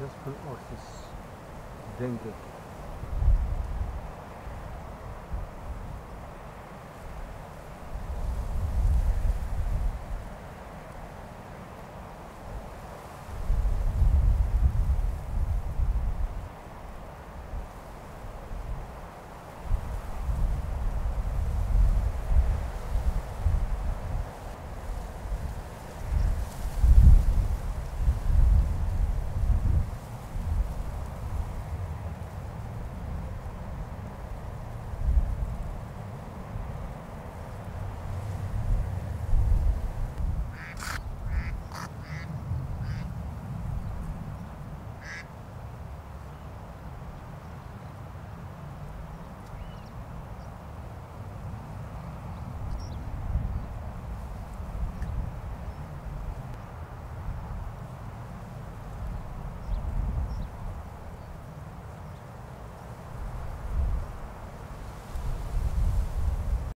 Just artists, horses.